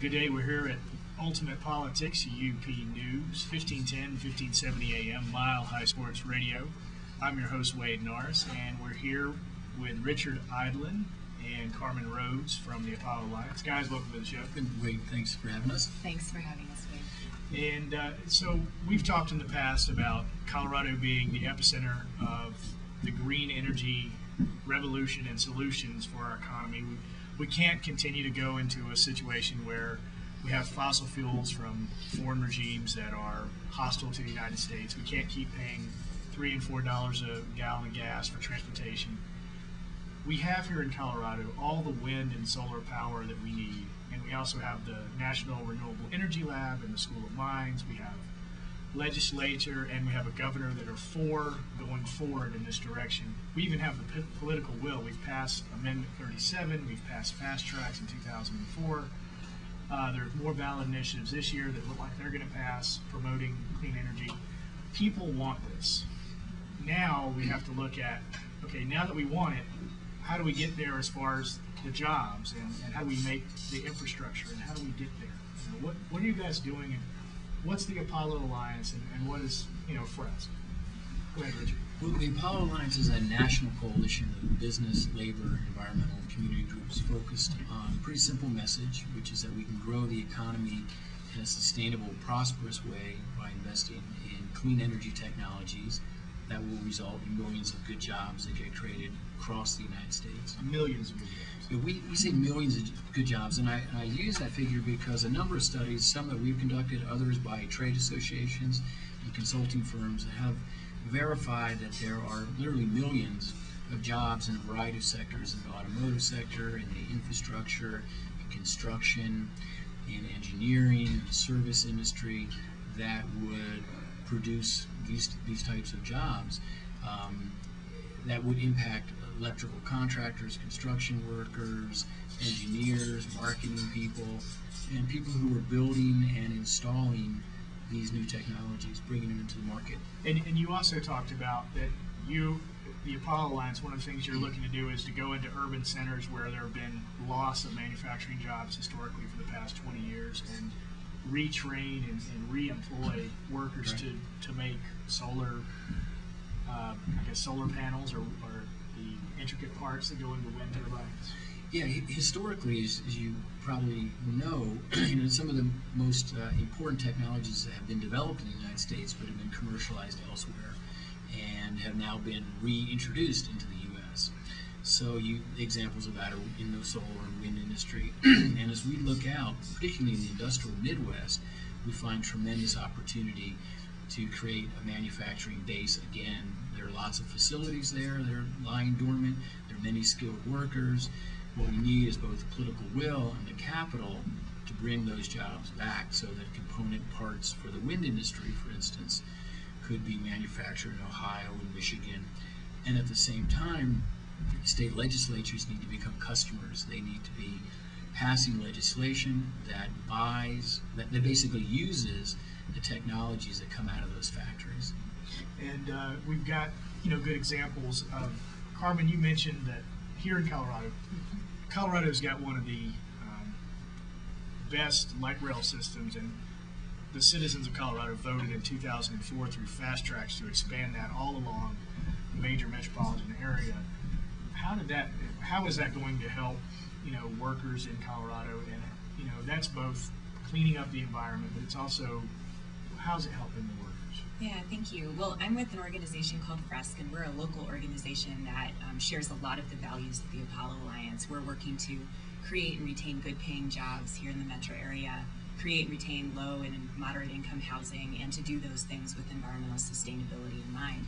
Good day. We're here at Ultimate Politics, UP News, 1510, 1570 AM, Mile High Sports Radio. I'm your host, Wade Norris, and we're here with Richard Eidlin and Carmen Rhodes from the Apollo Alliance. Guys, welcome to the show. Good, Wade. Thanks for having us. Thanks for having us, Wade. And uh, so we've talked in the past about Colorado being the epicenter of the green energy revolution and solutions for our economy. We, we can't continue to go into a situation where we have fossil fuels from foreign regimes that are hostile to the United States. We can't keep paying three and four dollars a gallon of gas for transportation. We have here in Colorado all the wind and solar power that we need, and we also have the National Renewable Energy Lab and the School of Mines. We have legislature and we have a governor that are for going forward in this direction. We even have the political will. We've passed Amendment 37. We've passed FasTracks in 2004. Uh, there's more ballot initiatives this year that look like they're going to pass promoting clean energy. People want this. Now we have to look at okay, now that we want it, how do we get there as far as the jobs and, and how do we make the infrastructure and how do we get there? You know, what, what are you guys doing what's the Apollo Alliance and, and what is, you know, FRESC? Go ahead, Richard. Well, the Apollo Alliance is a national coalition of business, labor, environmental, community groups focused on a pretty simple message, which is that we can grow the economy in a sustainable, prosperous way by investing in clean energy technologies that will result in millions of good jobs that get created across the United States. Millions of good jobs. We, we say millions of good jobs, and I, and I use that figure because a number of studies, some that we've conducted, others by trade associations and consulting firms, have verified that there are literally millions of jobs in a variety of sectors in the automotive sector, in the infrastructure, in construction, in engineering, in the service industry that would produce these, these types of jobs um, that would impact electrical contractors, construction workers, engineers, marketing people, and people who are building and installing these new technologies, bringing them into the market. And, and you also talked about that you, the Apollo Alliance, one of the things you're looking to do is to go into urban centers where there have been loss of manufacturing jobs historically for the past 20 years and retrain and, and re-employ workers Right. to, to make solar, uh, I guess solar panels or, or the intricate parts that go into wind turbines. Yeah, historically, as, as you probably know, you know, some of the most uh, important technologies that have been developed in the United States but have been commercialized elsewhere and have now been reintroduced into the. So, you examples of that are in the solar and wind industry. and as we look out, particularly in the industrial Midwest, we find tremendous opportunity to create a manufacturing base again. There are lots of facilities there that are lying dormant. There are many skilled workers. What we need is both the political will and the capital to bring those jobs back so that component parts for the wind industry, for instance, could be manufactured in Ohio and Michigan. And at the same time, state legislatures need to become customers. They need to be passing legislation that buys, that, that basically uses the technologies that come out of those factories. And uh, we've got, you know, good examples of, Carmen, you mentioned that here in Colorado, Colorado's got one of the um, best light rail systems, and the citizens of Colorado voted in 2004 through FasTracks to expand that all along the major metropolitan area. How did that, how is that going to help, you know, workers in Colorado? And, you know, that's both cleaning up the environment, but it's also, how's it helping the workers? Yeah, thank you. Well, I'm with an organization called FRESC, and we're a local organization that um, shares a lot of the values of the Apollo Alliance. We're working to create and retain good paying jobs here in the metro area, create and retain low and moderate income housing, and to do those things with environmental sustainability in mind.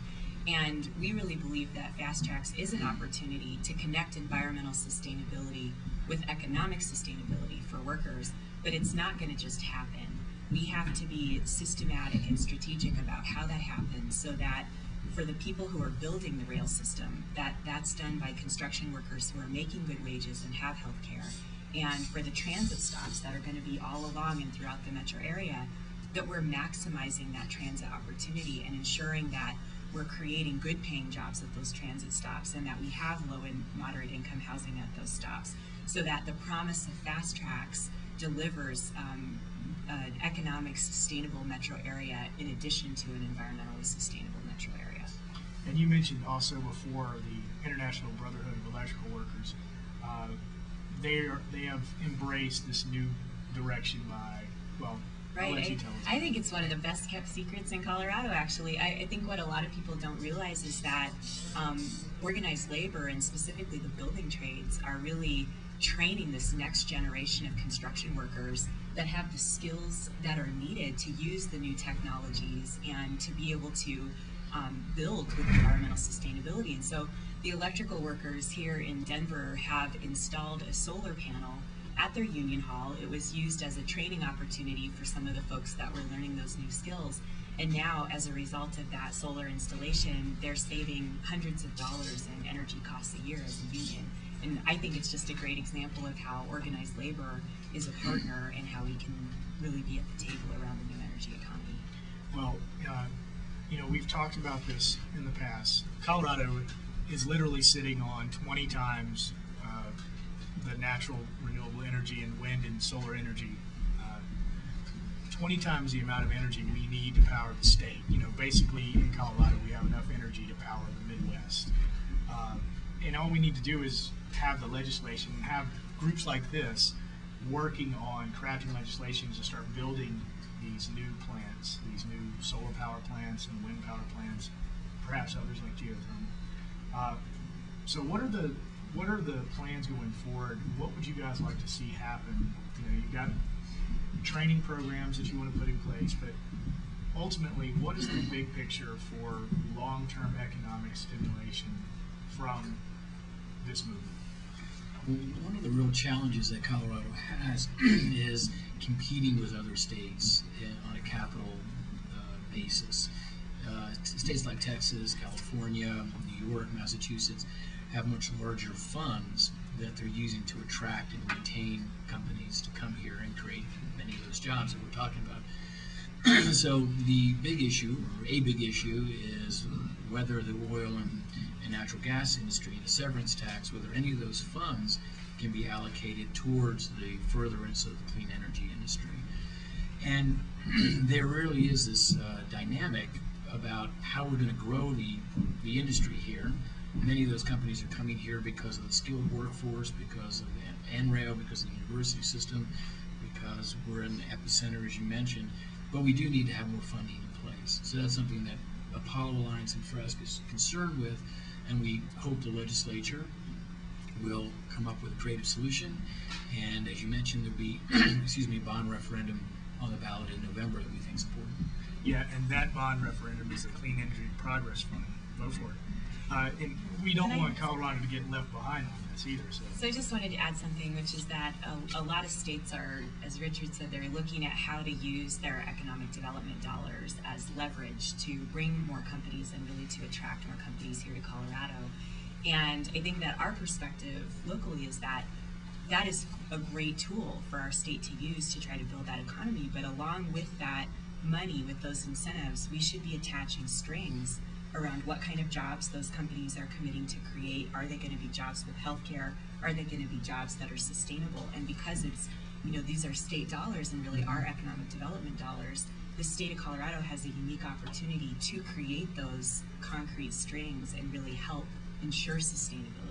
And we really believe that FasTracks is an opportunity to connect environmental sustainability with economic sustainability for workers, but it's not going to just happen. We have to be systematic and strategic about how that happens so that for the people who are building the rail system, that that's done by construction workers who are making good wages and have health care. And for the transit stops that are going to be all along and throughout the metro area, that we're maximizing that transit opportunity and ensuring that we're creating good paying jobs at those transit stops and that we have low and moderate income housing at those stops so that the promise of FasTracks delivers um, an economic sustainable metro area in addition to an environmentally sustainable metro area. And you mentioned also before the International Brotherhood of Electrical Workers. Uh, they are they have embraced this new direction by well. Right. I. I think it's one of the best kept secrets in Colorado, actually. I, I think what a lot of people don't realize is that um, organized labor and specifically the building trades are really training this next generation of construction workers that have the skills that are needed to use the new technologies and to be able to um, build with environmental sustainability. And so the electrical workers here in Denver have installed a solar panel at their union hall. It was used as a training opportunity for some of the folks that were learning those new skills. And now, as a result of that solar installation, they're saving hundreds of dollars in energy costs a year as a union. And I think it's just a great example of how organized labor is a partner and how we can really be at the table around the new energy economy. Well, uh, you know, we've talked about this in the past. Colorado is literally sitting on 20 times the natural renewable energy and wind and solar energy. Uh, 20 times the amount of energy we need to power the state. You know, basically in Colorado, we have enough energy to power the Midwest. Uh, and all we need to do is have the legislation and have groups like this working on crafting legislation to start building these new plants, these new solar power plants and wind power plants, perhaps others like geothermal. Uh, so what are the what are the plans going forward? What would you guys like to see happen? You know, you've got training programs that you want to put in place, but ultimately, what is the big picture for long-term economic stimulation from this movement? One of the real challenges that Colorado has is competing with other states on a capital uh, basis. Uh, states like Texas, California, New York, Massachusetts have much larger funds that they're using to attract and retain companies to come here and create many of those jobs that we're talking about. so the big issue, or a big issue, is whether the oil and, and natural gas industry the severance tax, whether any of those funds can be allocated towards the furtherance of the clean energy industry. And there really is this uh, dynamic about how we're going to grow the, the industry here. Many of those companies are coming here because of the skilled workforce, because of the NRAO, because of the university system, because we're in the epicenter, as you mentioned. But we do need to have more funding in place. So that's something that Apollo Alliance and FRESC is concerned with, and we hope the legislature will come up with a creative solution. And as you mentioned, there'll be, excuse me, a bond referendum on the ballot in November that we think is important. Yeah, and that bond referendum is the Clean Energy Progress Fund. Vote for it. Uh, and we don't want Colorado to get left behind on this either. So So I just wanted to add something, which is that a, a lot of states are, as Richard said, they're looking at how to use their economic development dollars as leverage to bring more companies and really to attract more companies here to Colorado. And I think that our perspective locally is that that is a great tool for our state to use to try to build that economy. But along with that money, with those incentives, we should be attaching strings around what kind of jobs those companies are committing to create. Are they going to be jobs with healthcare? Are they going to be jobs that are sustainable? And because it's, you know, these are state dollars and really our mm-hmm. economic development dollars, the state of Colorado has a unique opportunity to create those concrete strings and really help ensure sustainability.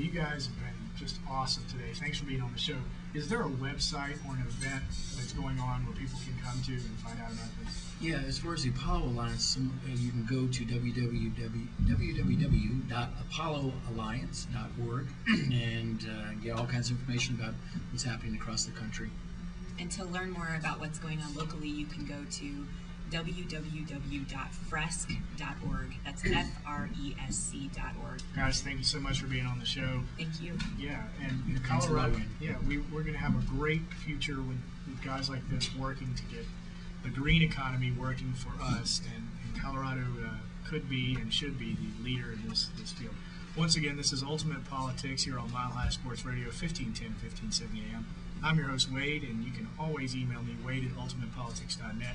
Well, you guys have been just awesome today. Thanks for being on the show. Is there a website or an event that's going on where people can come to and find out about this? Yeah, as far as the Apollo Alliance, uh, you can go to www, www.apolloalliance.org and uh, get all kinds of information about what's happening across the country. And to learn more about what's going on locally, you can go to www.fresc.org. That's F R E S C.org. Guys, thank you so much for being on the show. Thank you. Yeah, and in Colorado, yeah, we, we're going to have a great future with, with guys like this working to get the green economy working for us. And, and Colorado uh, could be and should be the leader in this, this field. Once again, this is Ultimate Politics here on Mile High Sports Radio, 1510, 1570 AM. I'm your host, Wade, and you can always email me, wade at ultimatepolitics.net,